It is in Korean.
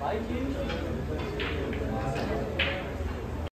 마이크